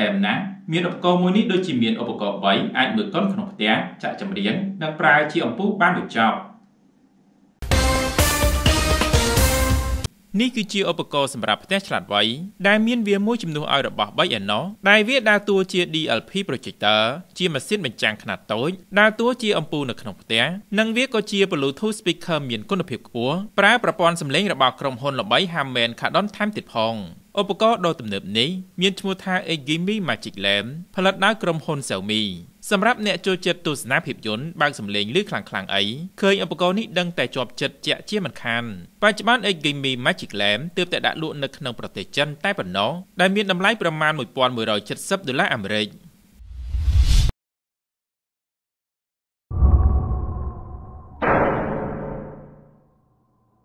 អែមណាមានឧបករណ៍មួយនេះដូចជាមានឧបករណ៍3អាចមើលកុនក្នុងផ្ទះចាក់ចម្រៀងនិងប្រើជាអំពូលបានបញ្ចប់នេះគឺជាឧបករណ៍សម្រាប់ផ្ទះឆ្លាតវៃដែលមានវាមួយជំនួសឲ្យរបស់3ឯណោះដែលវាដើរតួជា DLP projector ជាម៉ាស៊ីនបញ្ចាំងខ្នាតតូចដើរតួជាអំពូលនៅក្នុងផ្ទះនិងវាក៏ជា Bluetooth speaker មានគុណភាពខ្ពស់ប្រើប្រព័ន្ធសំឡេងរបស់ក្រុមហ៊ុនល្បី Harman Kardon ថែមទៀតផង ឧបករណ៍ដ៏ទំនើបនេះមានឈ្មោះថា Egimi Magic Lamp ផលិតដោយក្រុមហ៊ុន Xiaomi សម្រាប់អ្នកចូលចិត្តទស្សនាភាពយន្តបើកសំឡេងឮខ្លាំងៗអីឃើញឧបករណ៍នេះដឹងតែជាប់ចិត្តជាក់ជាមិនខានបច្ចុប្បន្ន Egimi Magic Lamp ទើបតែដាក់លក់នៅក្នុងប្រទេសចិនតែប៉ុណ្ណោះដែលមានតម្លៃប្រមាណ1170ដុល្លារអាមេរិក